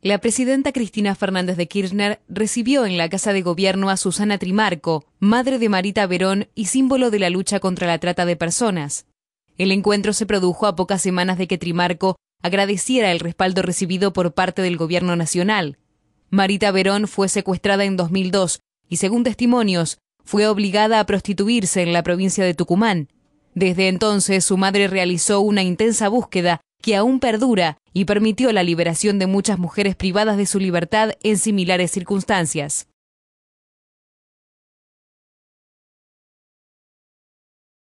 La presidenta Cristina Fernández de Kirchner recibió en la Casa de Gobierno a Susana Trimarco, madre de Marita Verón y símbolo de la lucha contra la trata de personas. El encuentro se produjo a pocas semanas de que Trimarco agradeciera el respaldo recibido por parte del Gobierno Nacional. Marita Verón fue secuestrada en 2002 y, según testimonios, fue obligada a prostituirse en la provincia de Tucumán. Desde entonces su madre realizó una intensa búsqueda que aún perdura y permitió la liberación de muchas mujeres privadas de su libertad en similares circunstancias.